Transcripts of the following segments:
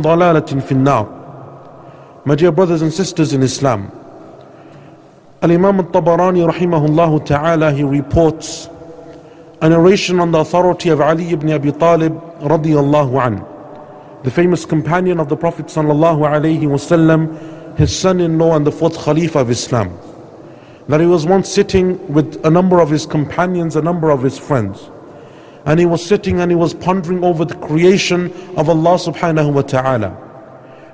وكل ضلالة في النار My dear brothers and sisters in Islam Al-Imam al-Tabarani rahimahullah ta'ala he reports a narration on the authority of Ali ibn Abi Talib radiyallahu an the famous companion of the Prophet sallallahu alayhi wasallam his son-in-law and the fourth Khalifa of Islam that he was once sitting with a number of his companions a number of his friends and he was sitting and he was pondering over the creation of Allah subhanahu wa ta'ala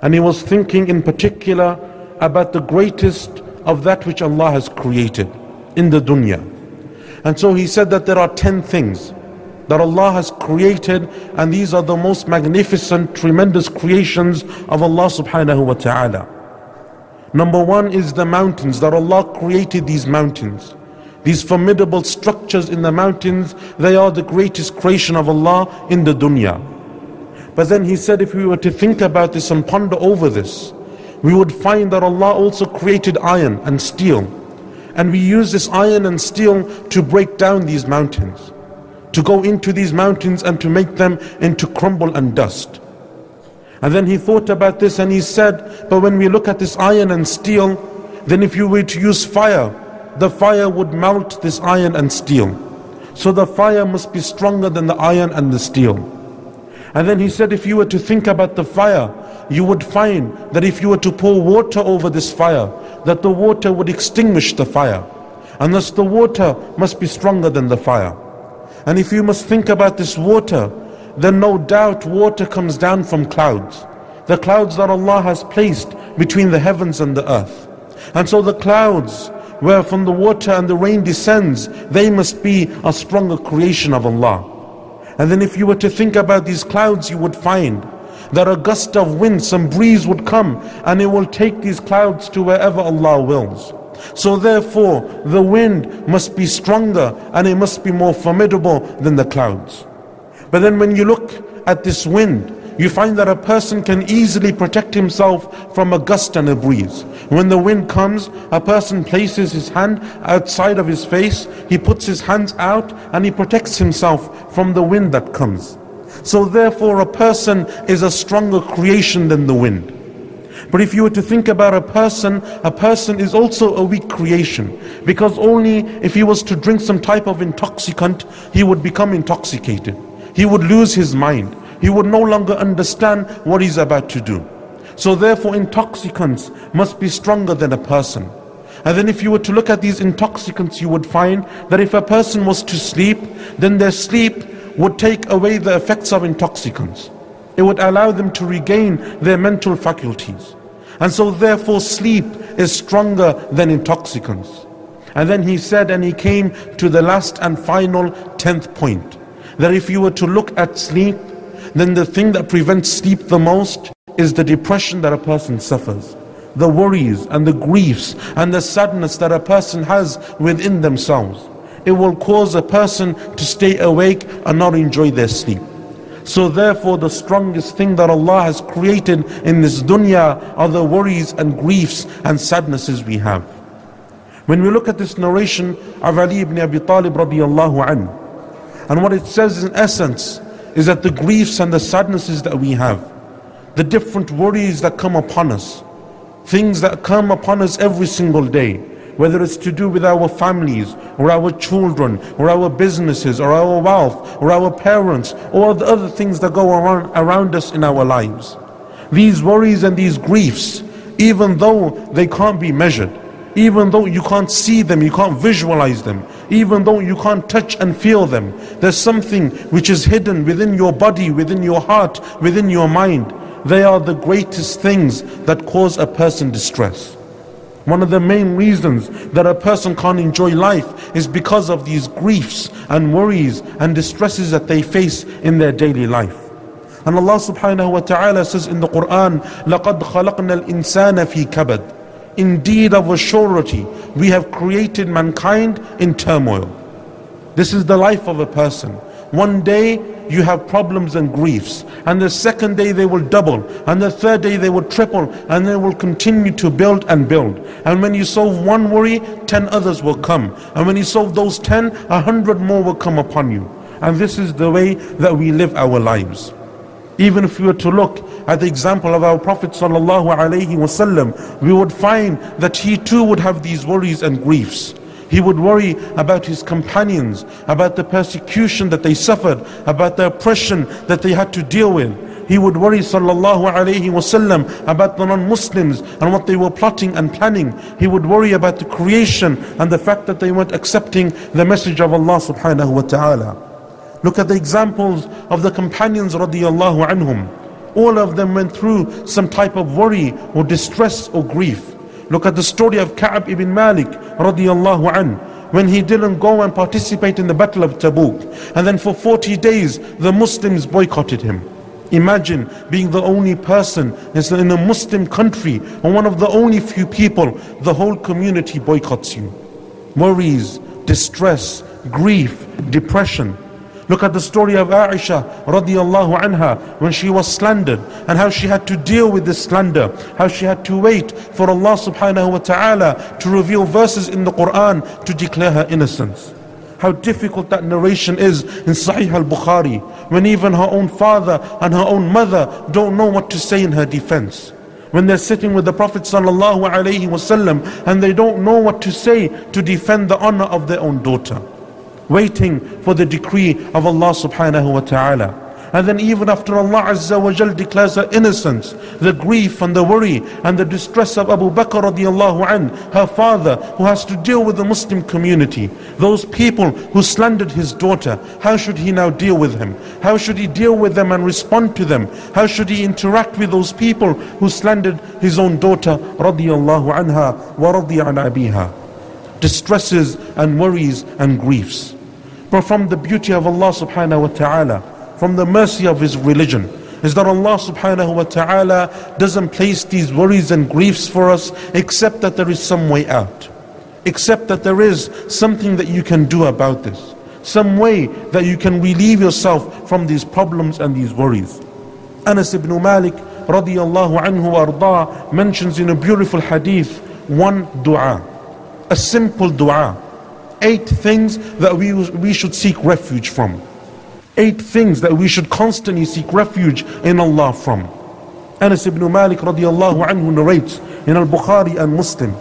and he was thinking in particular about the greatest of that which Allah has created in the dunya. And so he said that there are 10 things that Allah has created and these are the most magnificent, tremendous creations of Allah subhanahu wa ta'ala. Number one is the mountains, that Allah created these mountains. These formidable structures in the mountains, they are the greatest creation of Allah in the dunya. But then he said if we were to think about this and ponder over this, we would find that Allah also created iron and steel. And we use this iron and steel to break down these mountains, to go into these mountains and to make them into crumble and dust. And then he thought about this and he said, but when we look at this iron and steel, then if you were to use fire, the fire would melt this iron and steel. So the fire must be stronger than the iron and the steel. And then he said, if you were to think about the fire, you would find that if you were to pour water over this fire, that the water would extinguish the fire. And thus the water must be stronger than the fire. And if you must think about this water, then no doubt water comes down from clouds. The clouds that Allah has placed between the heavens and the earth. And so the clouds where from the water and the rain descends, they must be a stronger creation of Allah. And then if you were to think about these clouds, you would find that a gust of wind, some breeze would come and it will take these clouds to wherever Allah wills. So therefore, the wind must be stronger and it must be more formidable than the clouds. But then when you look at this wind, you find that a person can easily protect himself from a gust and a breeze. When the wind comes, a person places his hand outside of his face, he puts his hands out and he protects himself from the wind that comes. So therefore a person is a stronger creation than the wind. But if you were to think about a person, a person is also a weak creation. Because only if he was to drink some type of intoxicant, he would become intoxicated. He would lose his mind. He would no longer understand what he's about to do. So therefore intoxicants must be stronger than a person. And then if you were to look at these intoxicants, you would find that if a person was to sleep, then their sleep would take away the effects of intoxicants. It would allow them to regain their mental faculties. And so therefore sleep is stronger than intoxicants. And then he said, and he came to the last and final tenth point, that if you were to look at sleep, then the thing that prevents sleep the most is the depression that a person suffers. The worries and the griefs and the sadness that a person has within themselves. It will cause a person to stay awake and not enjoy their sleep. So therefore the strongest thing that Allah has created in this dunya are the worries and griefs and sadnesses we have. When we look at this narration of Ali ibn Abi Talib radiallahu anhu, and what it says in essence is that the griefs and the sadnesses that we have, the different worries that come upon us, things that come upon us every single day, whether it's to do with our families or our children or our businesses or our wealth or our parents or the other things that go around, around us in our lives. These worries and these griefs, even though they can't be measured, even though you can't see them, you can't visualize them, even though you can't touch and feel them, there's something which is hidden within your body, within your heart, within your mind. They are the greatest things that cause a person distress. One of the main reasons that a person can't enjoy life is because of these griefs and worries and distresses that they face in their daily life. And Allah subhanahu wa ta'ala says in the Quran, لَقَدْ خَلَقْنَا الْإِنسَانَ فِي كَبَدٍ Indeed of a surety, we have created mankind in turmoil. This is the life of a person. One day you have problems and griefs. And the second day they will double. And the third day they will triple. And they will continue to build and build. And when you solve one worry, ten others will come. And when you solve those ten, a hundred more will come upon you. And this is the way that we live our lives. Even if we were to look at the example of our Prophet sallallahu alaihi wasallam, we would find that he too would have these worries and griefs. He would worry about his companions, about the persecution that they suffered, about the oppression that they had to deal with. He would worry sallallahu alaihi wasallam about the non-Muslims and what they were plotting and planning. He would worry about the creation and the fact that they weren't accepting the message of Allah subhanahu wa ta'ala. Look at the examples of the companions radiallahu anhum. All of them went through some type of worry or distress or grief. Look at the story of Ka'b ibn Malik radiallahu an when he didn't go and participate in the battle of Tabuk. And then for 40 days the Muslims boycotted him. Imagine being the only person in a Muslim country or one of the only few people, the whole community boycotts you. Worries, distress, grief, depression. Look at the story of Aisha radiallahu anha when she was slandered and how she had to deal with this slander, how she had to wait for Allah subhanahu wa ta'ala to reveal verses in the Quran to declare her innocence. How difficult that narration is in Sahih al-Bukhari when even her own father and her own mother don't know what to say in her defense. When they're sitting with the Prophet and they don't know what to say to defend the honor of their own daughter waiting for the decree of Allah subhanahu wa ta'ala. And then even after Allah Azza wa Jal declares her innocence, the grief and the worry and the distress of Abu Bakr radiallahu an, her father who has to deal with the Muslim community, those people who slandered his daughter, how should he now deal with him? How should he deal with them and respond to them? How should he interact with those people who slandered his own daughter radiallahu anha wa radi an abiha? Distresses and worries and griefs. But from the beauty of Allah subhanahu wa ta'ala, from the mercy of His religion, is that Allah subhanahu wa ta'ala doesn't place these worries and griefs for us except that there is some way out. Except that there is something that you can do about this. Some way that you can relieve yourself from these problems and these worries. Anas ibn Malik radiallahu anhu arda mentions in a beautiful hadith one dua, a simple dua eight things that we, we should seek refuge from. Eight things that we should constantly seek refuge in Allah from. Anas ibn Malik radiallahu anhu narrates in Al-Bukhari and Muslim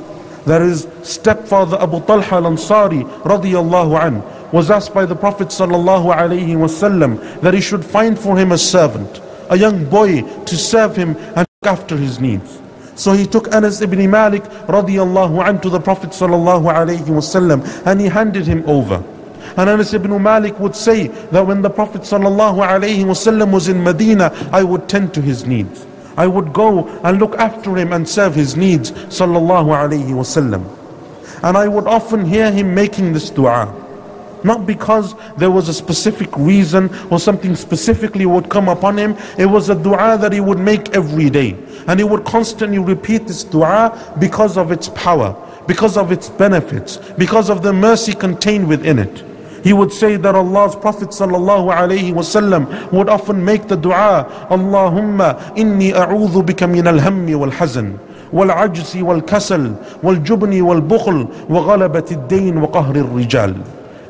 that his stepfather Abu Talha al-Ansari radiallahu anhu was asked by the Prophet sallallahu alaihi wasallam that he should find for him a servant, a young boy to serve him and look after his needs. So he took Anas ibn Malik radiallahu anhu to the Prophet sallallahu alayhi wasallam and he handed him over. And Anas ibn Malik would say that when the Prophet sallallahu alayhi wasallam was in Medina, I would tend to his needs. I would go and look after him and serve his needs sallallahu alayhi wasallam. And I would often hear him making this dua. Not because there was a specific reason or something specifically would come upon him. It was a dua that he would make every day. And he would constantly repeat this dua because of its power, because of its benefits, because of the mercy contained within it. He would say that Allah's Prophet sallallahu alaihi wasallam would often make the dua, Allahumma inni a'udhu bika min al-hammi wal-hazan. والعجز والكسل والجبن والبخل وغلبة الدين وقهر الرجال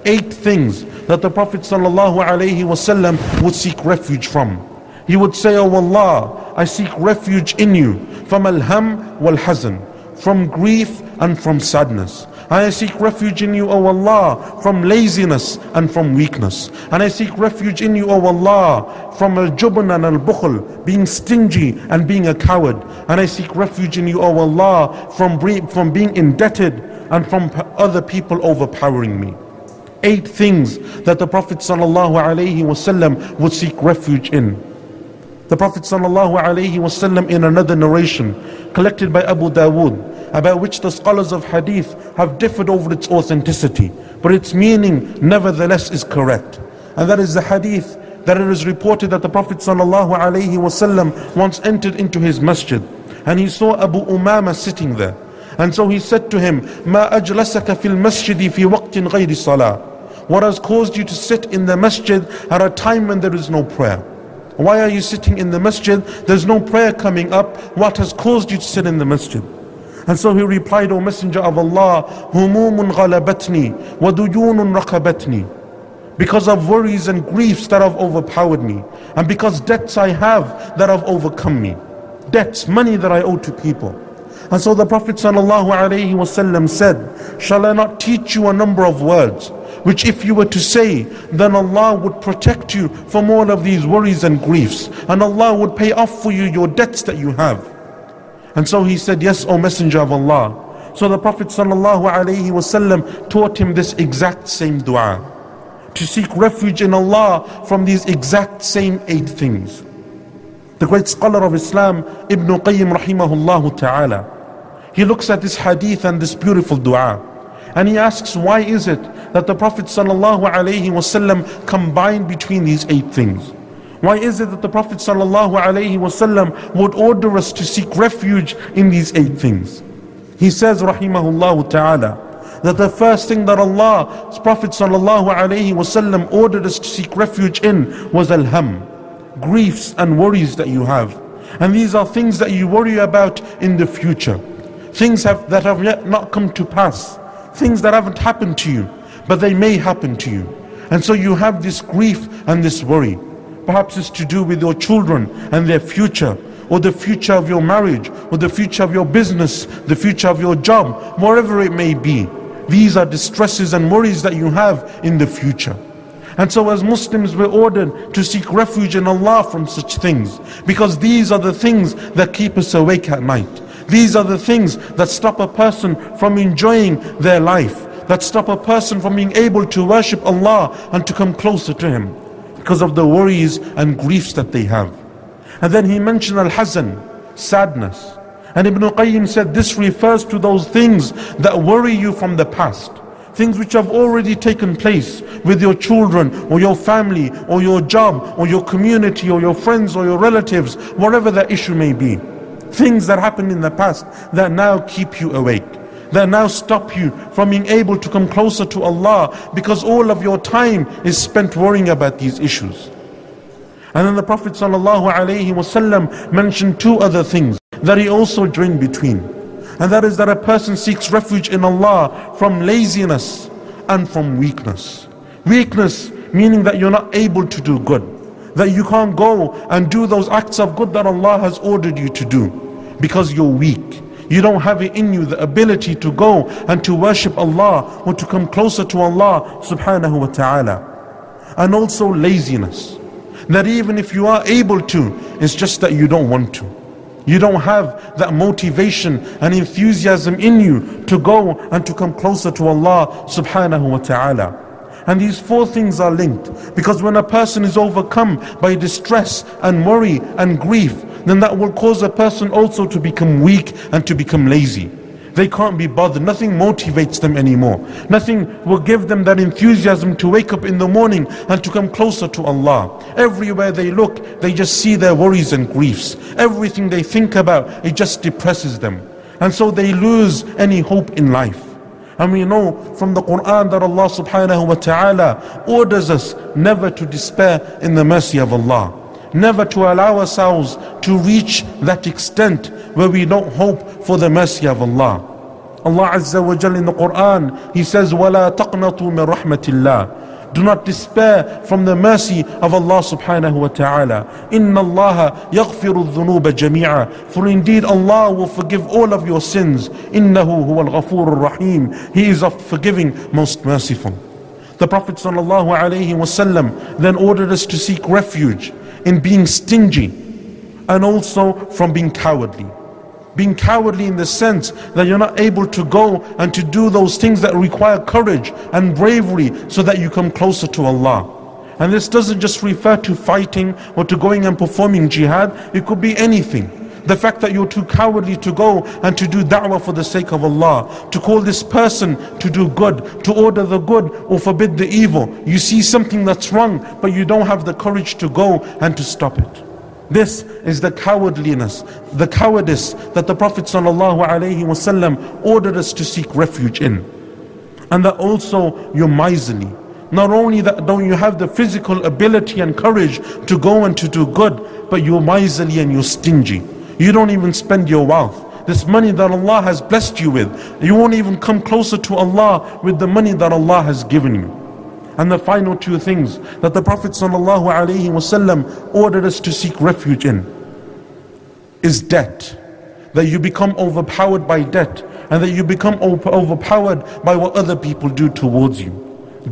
Eight things that the Prophet sallallahu alaihi wasallam would seek refuge from. He would say, Oh Allah, I seek refuge in you from al-ham wal-hazan, from grief and from sadness. I seek refuge in you, O Allah, from laziness and from weakness. And I seek refuge in you, O Allah, from al-jubn and al-bukhl, being stingy and being a coward. And I seek refuge in you, O Allah, from, from being indebted and from other people overpowering me. Eight things that the Prophet ﷺ would seek refuge in. The Prophet ﷺ in another narration collected by Abu Dawood about which the scholars of hadith have differed over its authenticity but its meaning nevertheless is correct and that is the hadith that it is reported that the Prophet ﷺ once entered into his masjid and he saw Abu Umama sitting there and so he said to him ما أجلسك في المسجد في وقت غير صلاة What has caused you to sit in the masjid at a time when there is no prayer? Why are you sitting in the masjid? There's no prayer coming up. What has caused you to sit in the masjid? And so he replied, O Messenger of Allah, Humumun ghalabatni, wa duyunun raqabatni. Because of worries and griefs that have overpowered me, and because debts I have that have overcome me. Debts, money that I owe to people. And so the Prophet ﷺ said, Shall I not teach you a number of words? Which if you were to say, then Allah would protect you from all of these worries and griefs, and Allah would pay off for you your debts that you have. And so he said, Yes, O Messenger of Allah. So the Prophet ﷺ taught him this exact same dua to seek refuge in Allah from these exact same eight things. The great scholar of Islam, Ibn Qayyim rahimahullah ta'ala, he looks at this hadith and this beautiful dua. And he asks, why is it that the Prophet ﷺ combined between these eight things? Why is it that the Prophet ﷺ would order us to seek refuge in these eight things? He says, Rahimahullah Ta'ala, that the first thing that Allah's Prophet ﷺ ordered us to seek refuge in was al-ham, griefs and worries that you have. And these are things that you worry about in the future. Things have, that have yet not come to pass things that haven't happened to you, but they may happen to you. And so you have this grief and this worry. Perhaps it's to do with your children and their future, or the future of your marriage, or the future of your business, the future of your job, wherever it may be. These are distresses and worries that you have in the future. And so as Muslims we're ordered to seek refuge in Allah from such things because these are the things that keep us awake at night. These are the things that stop a person from enjoying their life, that stop a person from being able to worship Allah and to come closer to Him because of the worries and griefs that they have. And then he mentioned al-hazan, sadness. And Ibn Qayyim said this refers to those things that worry you from the past. Things which have already taken place with your children or your family or your job or your community or your friends or your relatives, whatever that issue may be. Things that happened in the past that now keep you awake. That now stop you from being able to come closer to Allah because all of your time is spent worrying about these issues. And then the Prophet ﷺ mentioned two other things that he also joined between. And that is that a person seeks refuge in Allah from laziness and from weakness. Weakness meaning that you're not able to do good that you can't go and do those acts of good that Allah has ordered you to do because you're weak. You don't have it in you the ability to go and to worship Allah or to come closer to Allah subhanahu wa ta'ala. And also laziness. That even if you are able to, it's just that you don't want to. You don't have that motivation and enthusiasm in you to go and to come closer to Allah subhanahu wa ta'ala. And these four things are linked. Because when a person is overcome by distress and worry and grief, then that will cause a person also to become weak and to become lazy. They can't be bothered. Nothing motivates them anymore. Nothing will give them that enthusiasm to wake up in the morning and to come closer to Allah. Everywhere they look, they just see their worries and griefs. Everything they think about, it just depresses them. And so they lose any hope in life. And we know from the Quran that Allah subhanahu wa ta'ala orders us never to despair in the mercy of Allah Never to allow ourselves to reach that extent where we don't hope for the mercy of Allah. Allah Azza wa Jal in the Quran, He says, وَلَا تَقْنَطُوا مِن رَحْمَةِ اللَّهِ do not despair from the mercy of Allah subhanahu wa ta'ala. Inna Allah yaghfiru dhunuba jami'a. For indeed Allah will forgive all of your sins. Innahu huwa al rahim. He is of forgiving, most merciful. The Prophet sallallahu alayhi wasallam then ordered us to seek refuge in being stingy and also from being cowardly being cowardly in the sense that you're not able to go and to do those things that require courage and bravery so that you come closer to Allah. And this doesn't just refer to fighting or to going and performing jihad, it could be anything. The fact that you're too cowardly to go and to do da'wah for the sake of Allah, to call this person to do good, to order the good or forbid the evil. You see something that's wrong, but you don't have the courage to go and to stop it. This is the cowardliness, the cowardice that the Prophet ﷺ ordered us to seek refuge in. And that also you're miserly. Not only that don't you have the physical ability and courage to go and to do good, but you're miserly and you're stingy. You don't even spend your wealth. This money that Allah has blessed you with, you won't even come closer to Allah with the money that Allah has given you. And the final two things that the Prophet ﷺ ordered us to seek refuge in is debt. That you become overpowered by debt and that you become overpowered by what other people do towards you.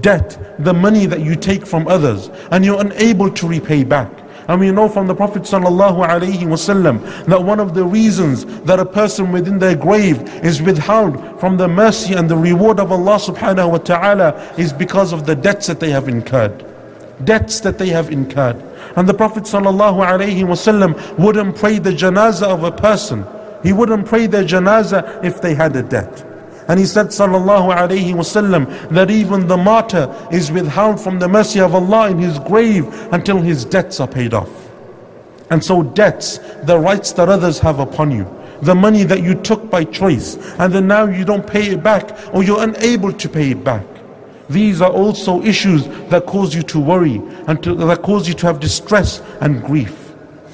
Debt, the money that you take from others and you're unable to repay back. And we know from the Prophet ﷺ that one of the reasons that a person within their grave is withheld from the mercy and the reward of Allah subhanahu wa ta'ala is because of the debts that they have incurred. Debts that they have incurred. And the Prophet ﷺ wouldn't pray the janazah of a person. He wouldn't pray their janazah if they had a debt. And he said, Sallallahu Alaihi Wasallam, that even the martyr is withheld from the mercy of Allah in his grave until his debts are paid off. And so, debts, the rights that others have upon you, the money that you took by choice, and then now you don't pay it back, or you're unable to pay it back. These are also issues that cause you to worry and to, that cause you to have distress and grief.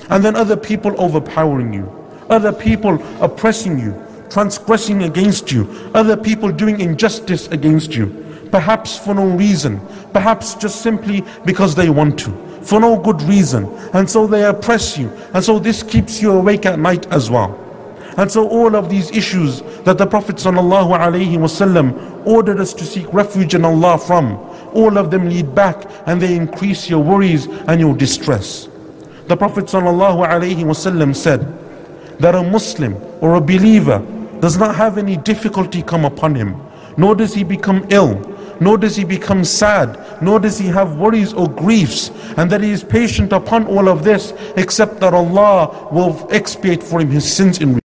And then other people overpowering you, other people oppressing you, transgressing against you, other people doing injustice against you, perhaps for no reason, perhaps just simply because they want to, for no good reason, and so they oppress you, and so this keeps you awake at night as well. And so all of these issues that the Prophet ﷺ ordered us to seek refuge in Allah from, all of them lead back and they increase your worries and your distress. The Prophet ﷺ said that a Muslim or a believer does not have any difficulty come upon him, nor does he become ill, nor does he become sad, nor does he have worries or griefs, and that he is patient upon all of this, except that Allah will expiate for him his sins in return.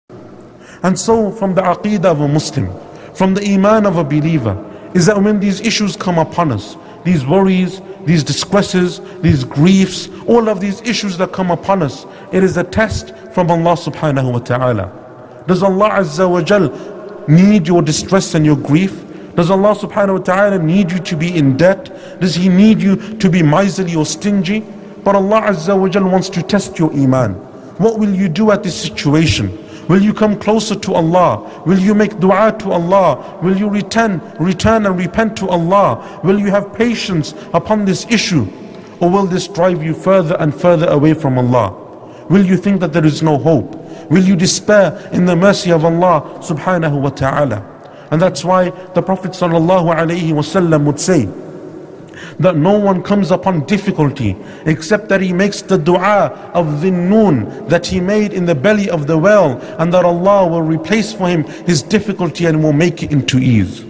and so from the aqidah of a Muslim, from the iman of a believer, is that when these issues come upon us, these worries, these distresses, these griefs, all of these issues that come upon us, it is a test from Allah subhanahu wa ta'ala. Does Allah Azza wa Jal need your distress and your grief? Does Allah subhanahu wa ta'ala need you to be in debt? Does He need you to be miserly or stingy? But Allah Azza wa Jal wants to test your iman. What will you do at this situation? Will you come closer to Allah? Will you make dua to Allah? Will you return, return and repent to Allah? Will you have patience upon this issue? Or will this drive you further and further away from Allah? Will you think that there is no hope? Will you despair in the mercy of Allah subhanahu wa ta'ala? And that's why the Prophet sallallahu alayhi wasallam would say that no one comes upon difficulty except that he makes the dua of the noon that he made in the belly of the well and that Allah will replace for him his difficulty and will make it into ease.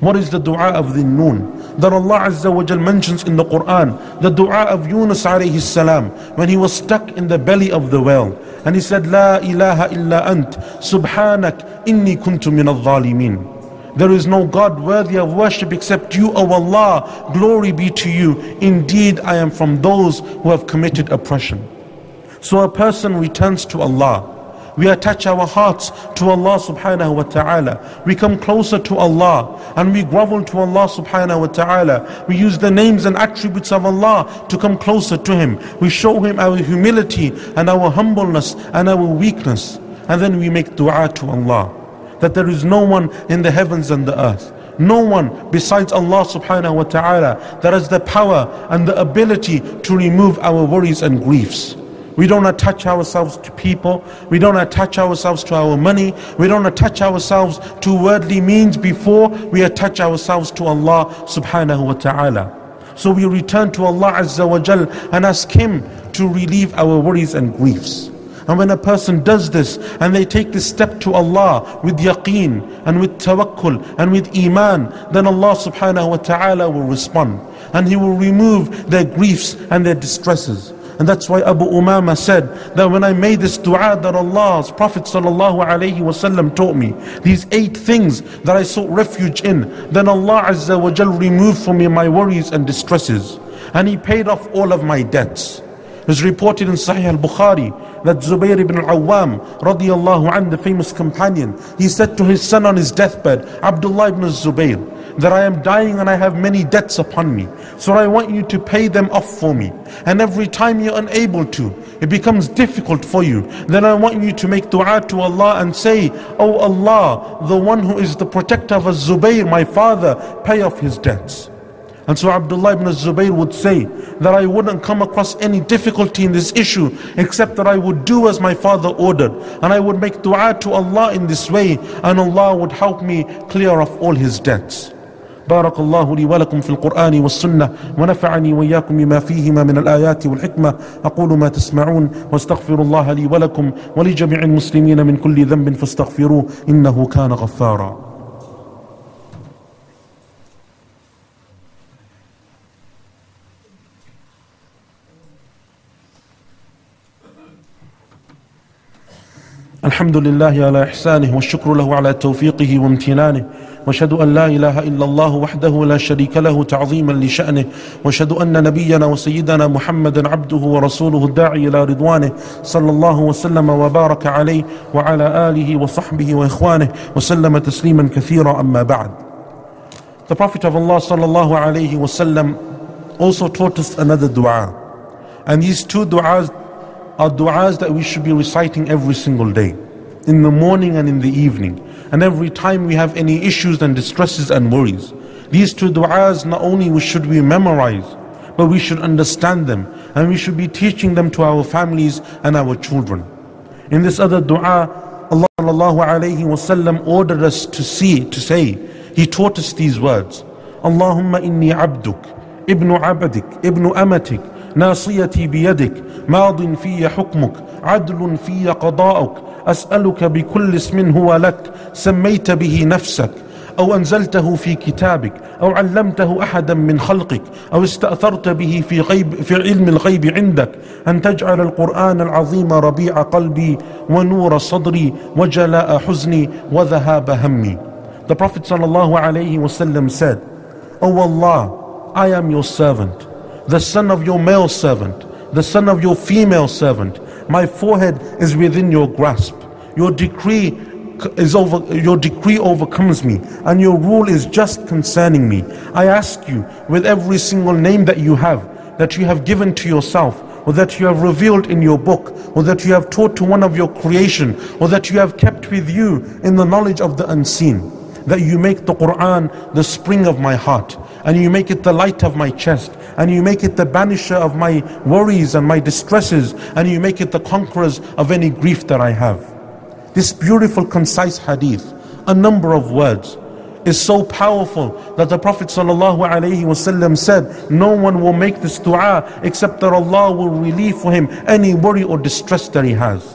What is the dua of the noon? That Allah Azza wa Jal mentions in the Quran. The dua of Yunus alayhi salam when he was stuck in the belly of the well. And he said, La ilaha illa ant, subhanak inni kuntu min al-zalimin. There is no God worthy of worship except you, O Allah. Glory be to you. Indeed, I am from those who have committed oppression. So a person returns to Allah. We attach our hearts to Allah subhanahu wa ta'ala. We come closer to Allah and we grovel to Allah subhanahu wa ta'ala. We use the names and attributes of Allah to come closer to Him. We show Him our humility and our humbleness and our weakness. And then we make dua to Allah that there is no one in the heavens and the earth. No one besides Allah subhanahu wa ta'ala that has the power and the ability to remove our worries and griefs. We don't attach ourselves to people. We don't attach ourselves to our money. We don't attach ourselves to worldly means before we attach ourselves to Allah subhanahu wa ta'ala. So we return to Allah Azza wa Jal and ask Him to relieve our worries and griefs. And when a person does this and they take this step to Allah with yaqeen and with tawakkul and with iman, then Allah subhanahu wa ta'ala will respond and He will remove their griefs and their distresses. And that's why Abu Umama said that when I made this dua that Allah's Prophet ﷺ taught me, these eight things that I sought refuge in, then Allah Azza wa Jal removed from me my worries and distresses. And He paid off all of my debts. It's reported in Sahih al-Bukhari that Zubayr ibn al-Awwam radiallahu anh, the famous companion, he said to his son on his deathbed, Abdullah ibn Zubayr, that I am dying and I have many debts upon me. So I want you to pay them off for me. And every time you're unable to, it becomes difficult for you. Then I want you to make dua to Allah and say, Oh Allah, the one who is the protector of Az-Zubayr, my father, pay off his debts. And so Abdullah ibn Zubayr would say that I wouldn't come across any difficulty in this issue except that I would do as my father ordered and I would make dua to Allah in this way and Allah would help me clear off all his debts. بارك الله لي ولكم في القرآن والسنة ونفعني وإياكم بما فيهما من الآيات والحكمة. أقول ما تسمعون واستغفر الله لي ولكم ولجميع المسلمين من كل ذنب فاستغفروه إنه كان غفارا. الحمد لله على إحسانه والشكر له على توفيقه وامتنانه. وأشهد أن لا إله إلا الله وحده لا شريك له تعظيما لشأنه. وأشهد أن نبينا وسيدنا محمدا عبده ورسوله الداعي إلى رضوانه صلى الله وسلم وبارك عليه وعلى آله وصحبه وإخوانه وسلم تسليما كثيرا أما بعد. The Prophet of Allah صلى الله عليه وسلم also taught us another dua. And these two du'as are du'as that we should be reciting every single day, in the morning and in the evening, and every time we have any issues and distresses and worries. These two du'as not only we should we memorize, but we should understand them and we should be teaching them to our families and our children. In this other dua, Allah wasallam ordered us to see, to say, He taught us these words. Allahumma inni abduk, ibnu abadik, ibnu amatik, ناصيتي بيدك ماض في حكمك عدل في قضاؤك أسألك بكل اسم هو لك سميت به نفسك أو أنزلته في كتابك أو علمته أحدا من خلقك أو استأثرت به في غيب في علم الغيب عندك أن تجعل القرآن العظيم ربيع قلبي ونور صدري وجلاء حزني وذهاب همي The Prophet sallallahu alayhi wasallam said, Oh Allah, I am your servant. The son of your male servant, the son of your female servant. My forehead is within your grasp. Your decree is over your decree overcomes me and your rule is just concerning me. I ask you with every single name that you have, that you have given to yourself, or that you have revealed in your book, or that you have taught to one of your creation, or that you have kept with you in the knowledge of the unseen that you make the Quran the spring of my heart, and you make it the light of my chest, and you make it the banisher of my worries and my distresses, and you make it the conquerors of any grief that I have. This beautiful, concise hadith, a number of words, is so powerful that the Prophet ﷺ said, No one will make this dua except that Allah will relieve for him any worry or distress that he has.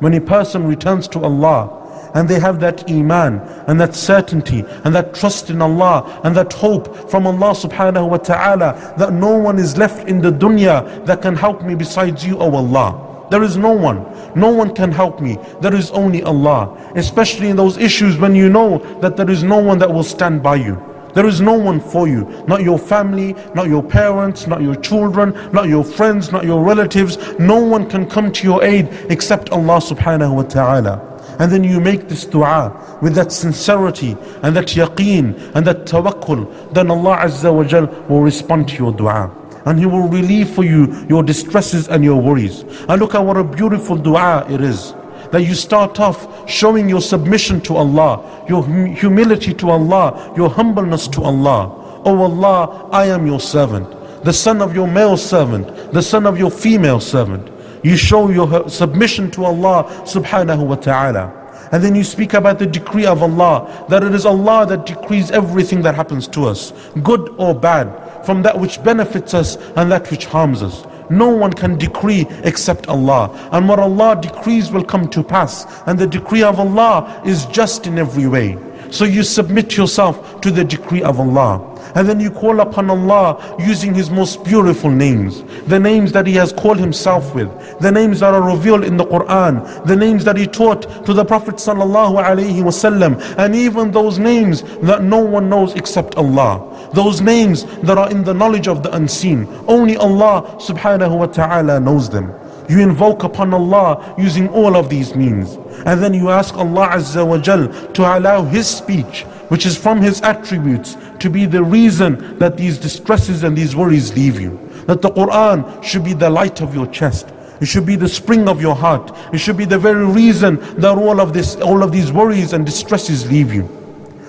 When a person returns to Allah, and they have that iman and that certainty and that trust in Allah and that hope from Allah subhanahu wa ta'ala that no one is left in the dunya that can help me besides you, O Allah. There is no one. No one can help me. There is only Allah. Especially in those issues when you know that there is no one that will stand by you. There is no one for you. Not your family, not your parents, not your children, not your friends, not your relatives. No one can come to your aid except Allah subhanahu wa ta'ala and then you make this dua with that sincerity and that yaqeen and that tawakkul, then Allah Azza wa Jal will respond to your dua. And He will relieve for you your distresses and your worries. And look at what a beautiful dua it is. That you start off showing your submission to Allah, your humility to Allah, your humbleness to Allah. Oh Allah, I am your servant, the son of your male servant, the son of your female servant. You show your submission to Allah subhanahu wa ta'ala. And then you speak about the decree of Allah, that it is Allah that decrees everything that happens to us, good or bad, from that which benefits us and that which harms us. No one can decree except Allah. And what Allah decrees will come to pass. And the decree of Allah is just in every way. So you submit yourself to the decree of Allah. And then you call upon Allah using His most beautiful names. The names that He has called Himself with. The names that are revealed in the Quran. The names that He taught to the Prophet Wasallam. And even those names that no one knows except Allah. Those names that are in the knowledge of the unseen. Only Allah subhanahu wa ta'ala knows them. You invoke upon Allah using all of these means. And then you ask Allah Azza wa Jal to allow His speech which is from His attributes, to be the reason that these distresses and these worries leave you. That the Quran should be the light of your chest. It should be the spring of your heart. It should be the very reason that all of this, all of these worries and distresses leave you.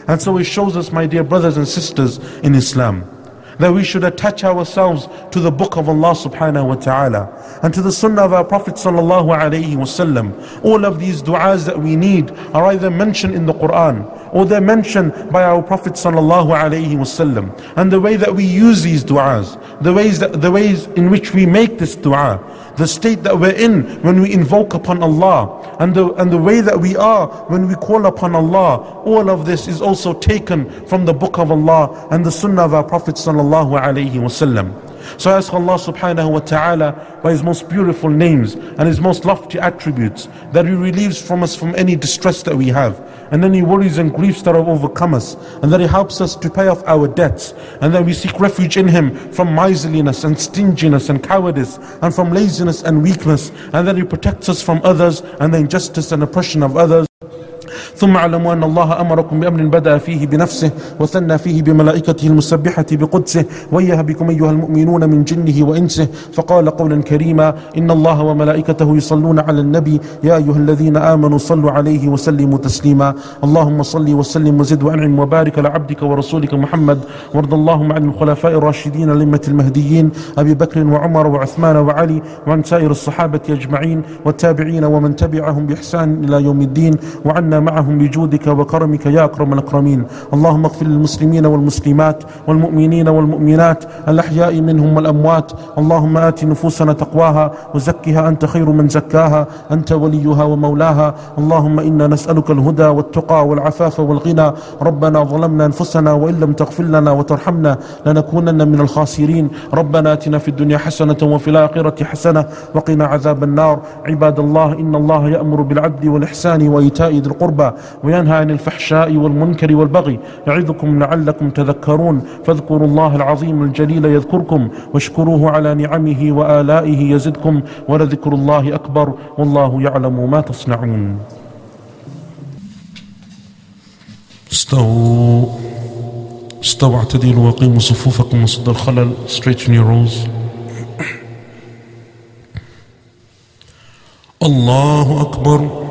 And so it shows us, my dear brothers and sisters in Islam, that we should attach ourselves to the book of Allah subhanahu wa ta'ala and to the sunnah of our Prophet sallallahu alayhi wasallam. All of these du'as that we need are either mentioned in the Quran or they're mentioned by our Prophet wasallam. And the way that we use these du'as, the ways that the ways in which we make this du'a, the state that we're in when we invoke upon Allah, and the and the way that we are when we call upon Allah, all of this is also taken from the book of Allah and the sunnah of our Prophet wasallam. So I ask Allah subhanahu wa ta'ala by His most beautiful names and His most lofty attributes that He relieves from us from any distress that we have and any worries and griefs that have overcome us and that He helps us to pay off our debts and that we seek refuge in Him from miserliness and stinginess and cowardice and from laziness and weakness and that He protects us from others and the injustice and oppression of others. ثم اعلموا أن الله أمركم بأمر بدأ فيه بنفسه وثنى فيه بملائكته المسبحة بقدسه ويها بكم أيها المؤمنون من جنه وإنسه فقال قولا كريما إن الله وملائكته يصلون على النبي يا أيها الذين آمنوا صلوا عليه وسلموا تسليما اللهم صل وسلم وزد وأنعم وبارك على عبدك ورسولك محمد وارض اللهم عن الخلفاء الراشدين الأئمة المهديين أبي بكر وعمر وعثمان وعلي وعن سائر الصحابة أجمعين والتابعين ومن تبعهم بإحسان إلى يوم الدين وعنا معهم بجودك وكرمك يا أكرم الأكرمين. اللهم اغفر للمسلمين والمسلمات والمؤمنين والمؤمنات الأحياء منهم والأموات. اللهم آت نفوسنا تقواها وزكها أنت خير من زكاها. أنت وليها ومولاها. اللهم إنا نسألك الهدى والتقى والعفاف والغنى. ربنا ظلمنا أنفسنا وإن لم تغفر لنا وترحمنا لنكونن من الخاسرين. ربنا آتنا في الدنيا حسنة وفي الآخرة حسنة وقنا عذاب النار. عباد الله إن الله يأمر بالعدل والإحسان وإيتاء ذي القربى. وينهى عن الفحشاء والمنكر والبغي يعظكم لعلكم تذكرون فاذكروا الله العظيم الجليل يذكركم واشكروه على نعمه وآلائه يزدكم ولذكر الله أكبر والله يعلم ما تصنعون. استووا. استووا اعتدلوا وقيموا صفوفكم وصد الخلل. Straighten your rows الله أكبر.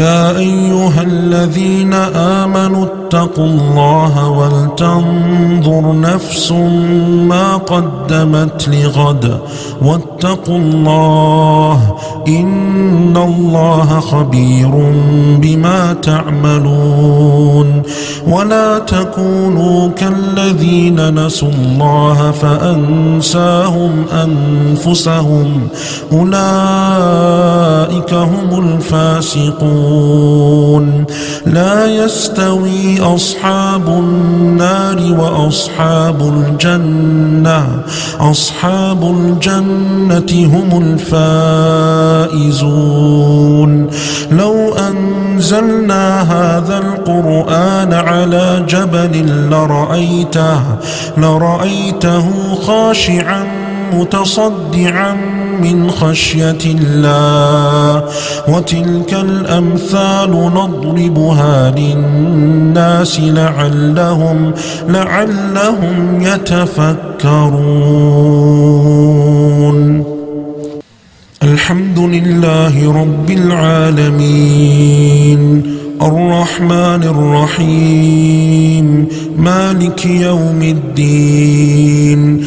يا أيها الذين آمنوا اتقوا الله ولتنظر نفس ما قدمت لغد واتقوا الله إن الله خبير بما تعملون ولا تكونوا كالذين نسوا الله فأنساهم أنفسهم أولئك هم الفاسقون لا يستوي أصحاب النار وأصحاب الجنة. أصحاب الجنة هم الفائزون. لو أنزلنا هذا القرآن على جبل لرأيته لرأيته خاشعا متصدعا من خشية الله. وتلك الأمثال نضربها للناس لعلهم لعلهم يتفكرون. الحمد لله رب العالمين. الرحمن الرحيم. مالك يوم الدين.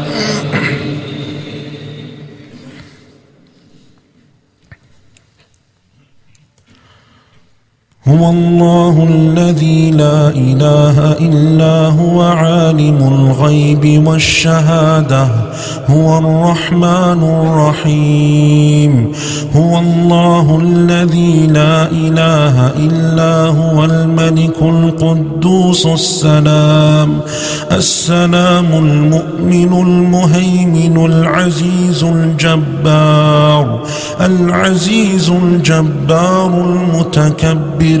هو الله الذي لا إله إلا هو عالم الغيب والشهادة. هو الرحمن الرحيم. هو الله الذي لا إله إلا هو الملك القدوس السلام. السلام المؤمن المهيمن العزيز الجبار. العزيز الجبار المتكبر